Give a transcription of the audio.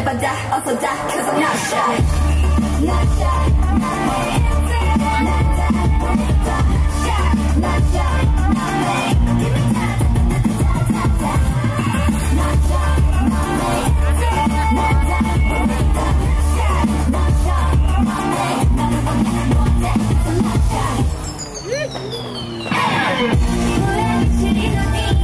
if I die, also die, cause I'm not shy. Not shy. Not shy, not me. Give me time, Not shy, not me. Not not shy, not shy, not me. Not shy.